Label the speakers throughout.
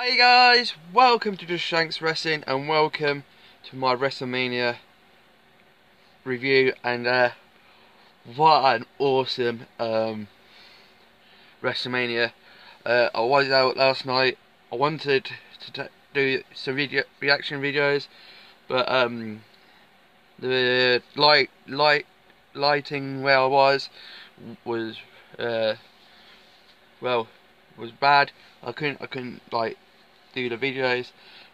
Speaker 1: Hi guys, welcome to Just Shanks Wrestling and welcome to my WrestleMania review and uh, what an awesome um, WrestleMania. Uh, I was out last night, I wanted to do some video reaction videos but um, the light, light, lighting where I was was uh, well was bad. I couldn't I couldn't like do the videos.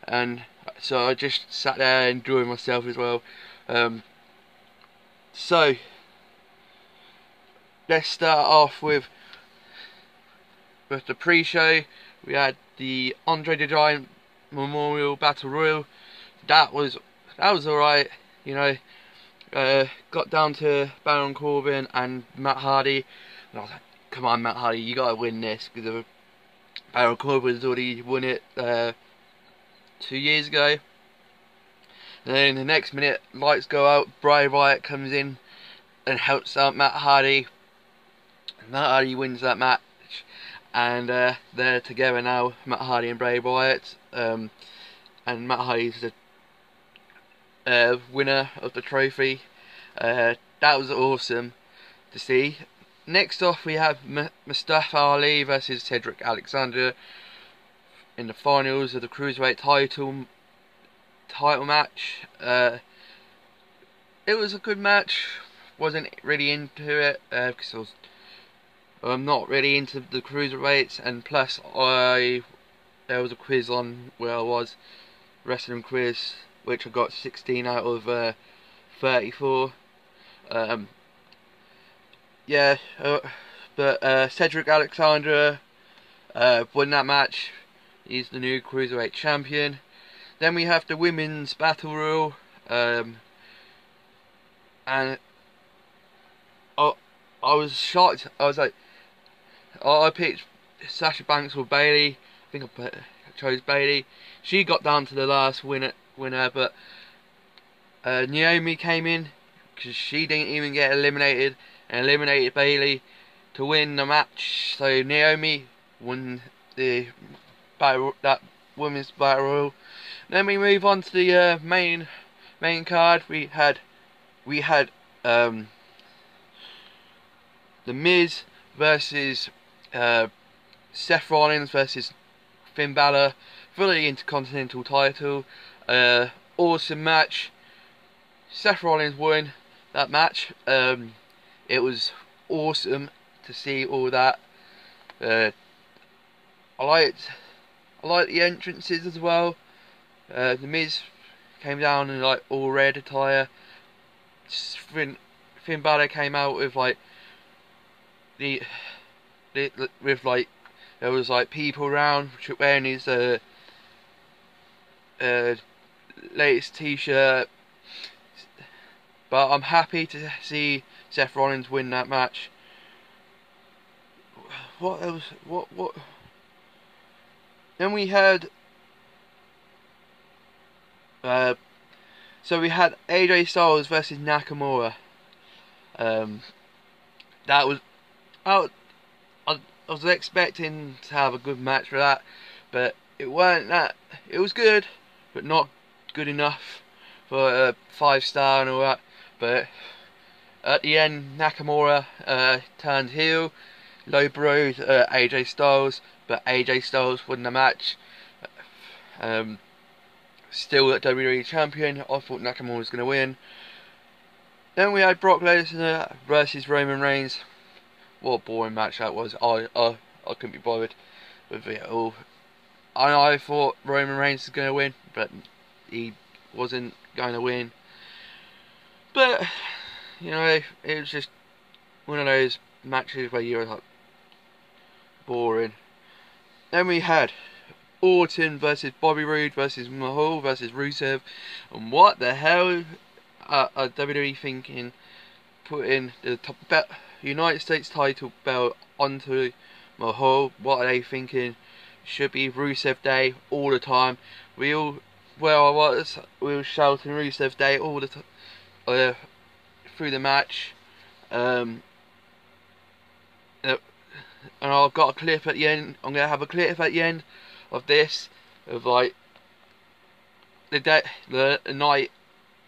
Speaker 1: And so I just sat there enjoying myself as well. Um, so let's start off with with the pre-show. We had the Andre the Giant Memorial Battle Royal. That was that was alright you know. Uh, got down to Baron Corbin and Matt Hardy. And I was like come on Matt Hardy you gotta win this because Baron Corbin's already won it uh, two years ago. And then the next minute, lights go out, Bray Wyatt comes in and helps out Matt Hardy. Matt Hardy wins that match, and uh, they're together now, Matt Hardy and Bray Wyatt. Um, and Matt Hardy's the uh, winner of the trophy. Uh, that was awesome to see. Next off we have M Mustafa Ali versus Cedric Alexander in the finals of the Cruiserweight title title match. Uh, it was a good match. Wasn't really into it because uh, I was I'm not really into the cruiserweights, and plus I there was a quiz on where I was wrestling quiz, which I got 16 out of uh, 34. Um, yeah, uh, but uh, Cedric Alexander uh, won that match. He's the new cruiserweight champion. Then we have the women's battle royal, um, and I, I was shocked. I was like, I picked Sasha Banks or Bayley. I think I chose Bayley. She got down to the last winner, winner, but uh, Naomi came in because she didn't even get eliminated and eliminated Bayley to win the match. So Naomi won the battle, that women's battle royal. Then we move on to the uh, main main card. We had we had um, the Miz versus uh, Seth Rollins versus Finn Balor for the Intercontinental title. Uh, awesome match. Seth Rollins won that match. Um, it was awesome to see all that. Uh, I liked I liked the entrances as well. Uh, the Miz came down in like all red attire. Finn, Finn Balor came out with like the, the with like there was like people around wearing his uh, uh, latest T-shirt. But I'm happy to see Seth Rollins win that match. What else? What what? Then we had. Uh, so we had AJ Styles versus Nakamura. Um, that was, I, I, I was expecting to have a good match for that, but it weren't that. It was good, but not good enough for a five star and all that. But at the end, Nakamura uh, turned heel, low blowed uh, AJ Styles, but AJ Styles won the match. Um, still WWE champion. I thought Nakamura was going to win. Then we had Brock Lesnar versus Roman Reigns. What a boring match that was. I I, I couldn't be bothered with it all. I, I thought Roman Reigns was going to win, but he wasn't going to win. But you know, it was just one of those matches where you were like boring. Then we had Orton versus Bobby Roode versus Mahal versus Rusev, and what the hell are, are WWE thinking? Putting the top bet, United States title belt onto Mahal. What are they thinking? Should be Rusev Day all the time. We all, where I was, we were shouting Rusev Day all the time. Uh, through the match. Um, uh, and I've got a clip at the end. I'm to have a clip at the end of this of like the day, the, the night,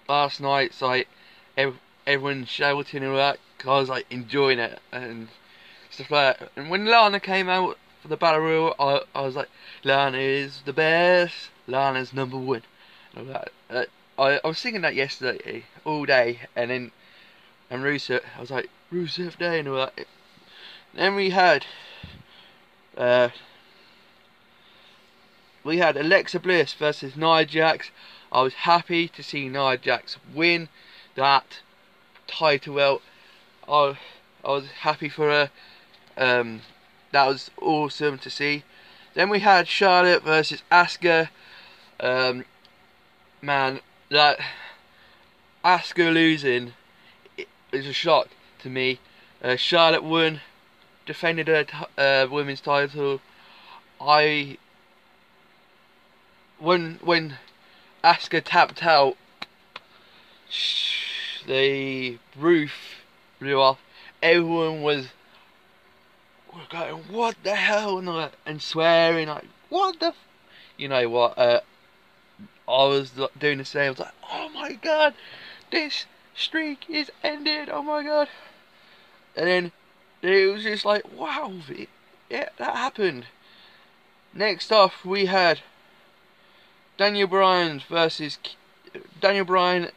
Speaker 1: last night's like ev everyone shouting and all that. Cause I was like enjoying it and stuff like that. And when Lana came out for the battle royal, I, I was like, Lana is the best. Lana's number one. And all that. Uh, I, I was singing that yesterday all day, and then and Rusev, I was like Rusev Day and all that. Then we had uh, we had Alexa Bliss versus Nia Jax. I was happy to see Nia Jax win that title belt. I, I was happy for her. Um, that was awesome to see. Then we had Charlotte versus Asuka. Um, man, that Asuka losing is a shock to me. Uh, Charlotte won, defended her uh, women's title. I when when Asuka tapped out, the roof blew off. Everyone was going, "What the hell?" and, and swearing like, "What the?" you know what? Uh, I was doing the same. I was like, "Oh my god, this streak is ended! Oh my god!" And then it was just like, "Wow, it, yeah, that happened." Next off, we had Daniel Bryan versus Daniel Bryan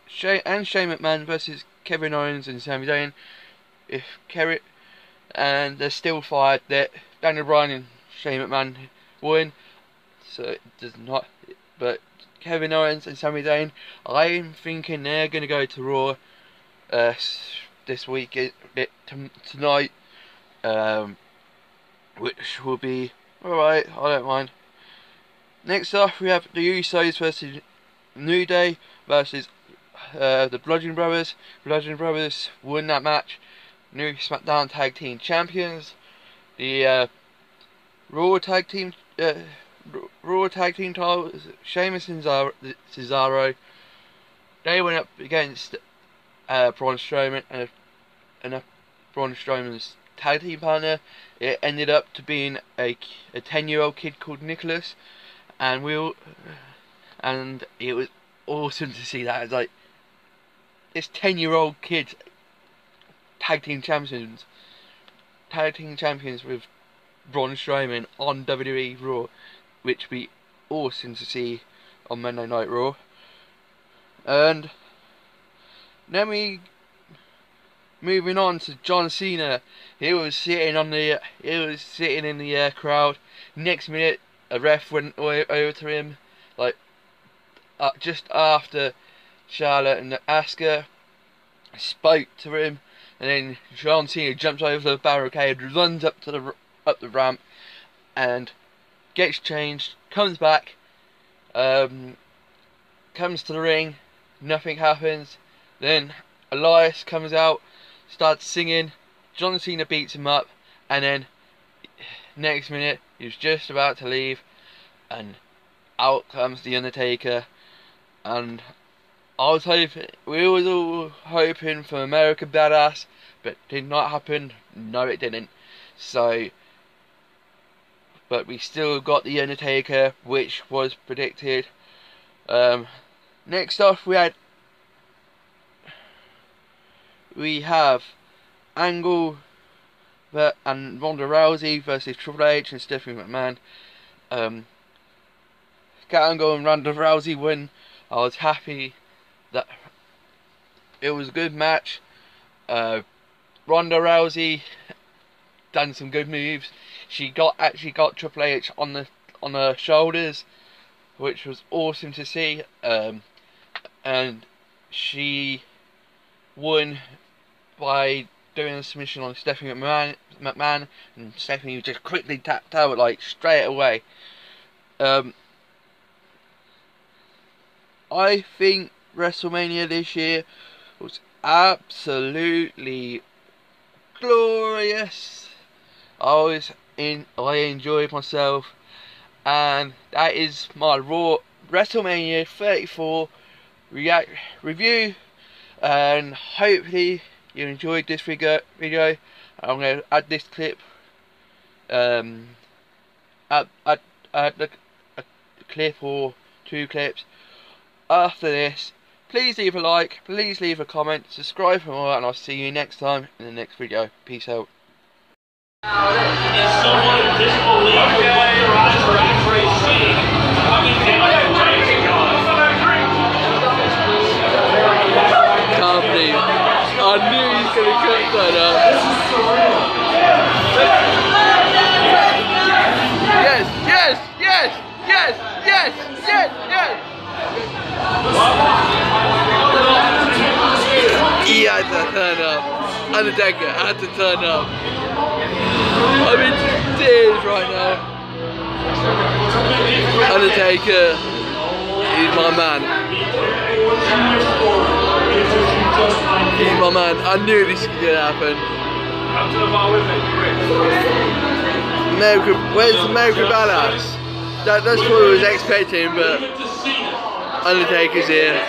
Speaker 1: and Shane McMahon versus Kevin Owens and Sami Zayn. If Kerry and they're still fired that Daniel Bryan and Shane McMahon win, so it does not. But Kevin Owens and Sami Zayn, I'm thinking they're gonna go to Raw uh, this week, it, it, tonight, um, which will be alright. I don't mind. Next up, we have the Usos versus New Day versus uh, the Bludgeon Brothers. Bludgeon Brothers won that match. New SmackDown Tag Team Champions. The uh, Raw Tag Team uh, Raw Tag Team titles. Sheamus and Cesaro. They went up against uh, Braun Strowman and and Braun Strowman's tag team partner. It ended up to being a a ten year old kid called Nicholas and we all, and it was awesome to see that. It's like this ten-year-old kid tag team champions, tag team champions with Braun Strowman on WWE Raw, which would be awesome to see on Monday Night Raw. And then we moving on to John Cena. He was sitting on the he was sitting in the uh, crowd. Next minute, a ref went over to him, like uh, just after Charlotte and Asuka spoke to him, and then John Cena jumps over the barricade, runs up to the up the ramp, and gets changed, comes back, um, comes to the ring, nothing happens. Then Elias comes out, starts singing. John Cena beats him up, and then next minute he was just about to leave, and out comes the Undertaker, and I was hoping we was all hoping for American Badass, but did not happen. No, it didn't. So, but we still got the Undertaker, which was predicted. Um, next off, we had we have Angle and Ronda Rousey versus Triple H and Stephanie McMahon. Um, Angle and Ronda Rousey win. I was happy that it was a good match. Uh, Ronda Rousey done some good moves. She got actually got Triple H on the on her shoulders, which was awesome to see. Um, and she won by doing a submission on Stephanie McMahon, McMahon and Stephanie just quickly tapped out like straight away. Um, I think WrestleMania this year was absolutely glorious. I was in, I enjoyed myself, and that is my Raw WrestleMania 34 react review, and hopefully you enjoyed this video. Video. I'm going to add this clip. Um, add, add, add the clip or two clips after this. Please leave a like, please leave a comment, subscribe for more, and I'll see you next time in the next video. Peace out.
Speaker 2: I.
Speaker 1: I had to turn up. Undertaker had to turn up. I'm in tears right now. Undertaker is my man. He's my man. I knew this was happen.
Speaker 2: Come to the bar with me,
Speaker 1: American, where's Badass? That, that's what I was expecting, but. Undertaker's here.